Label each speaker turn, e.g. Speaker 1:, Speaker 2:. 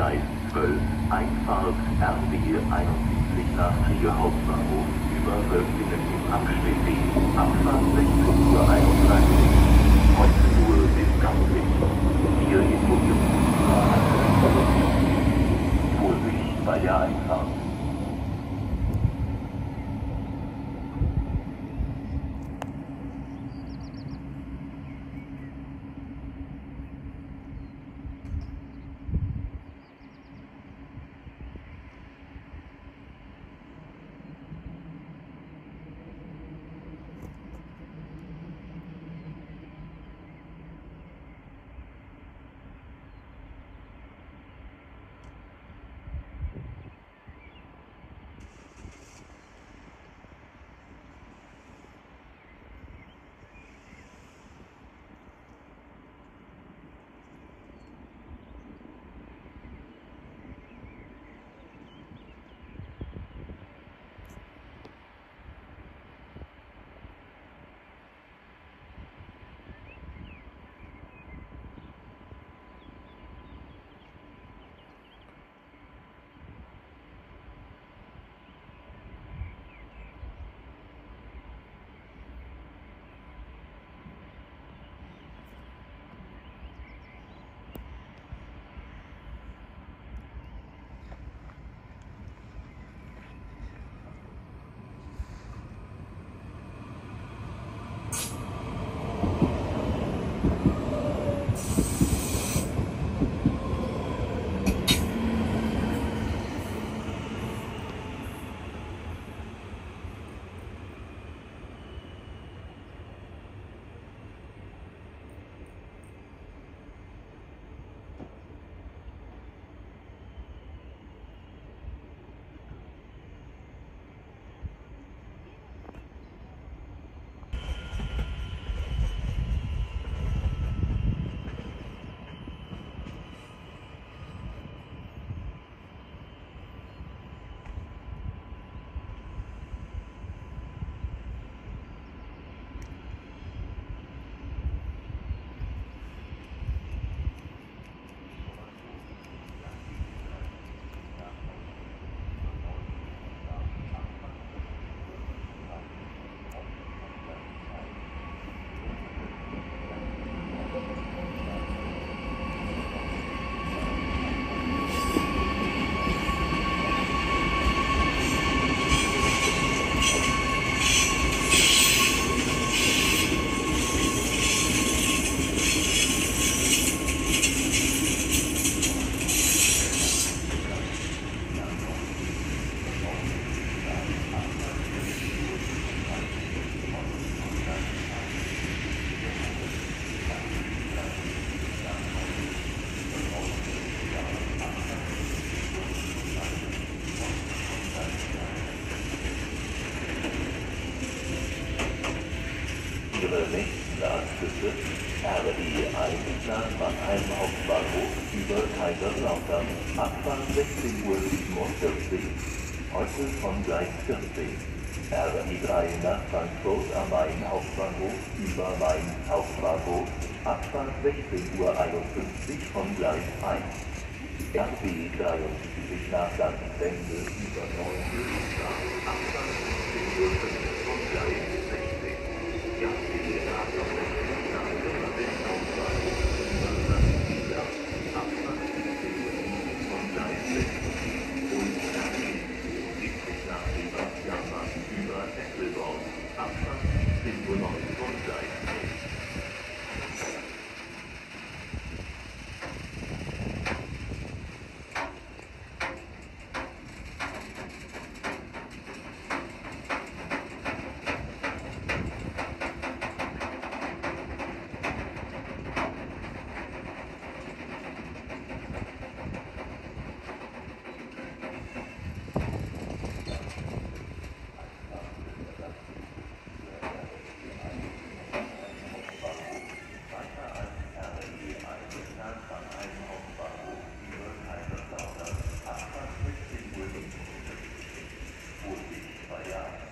Speaker 1: Gleis 12 Einfahrt RB 71 nach Trier Hauptbahnhof über Wölfingen im Amstelweg. Abfahrt 16.31 Uhr. Heute Ihre Rechtsnahstütze RB 1 nach Mannheim Hauptbahnhof über Kaiserslautern. Abfahrt 16.47 Uhr. Heute von Gleis 14. RB 3 nach Frankfurt am Main Hauptbahnhof über Main Hauptbahnhof. Abfahrt 16.51 Uhr von Gleis 1. RB 73 nach Landwende über Neuenburg. Abfahrt 16.05 Uhr von Gleis 16. Ja, die Nachricht. Yeah.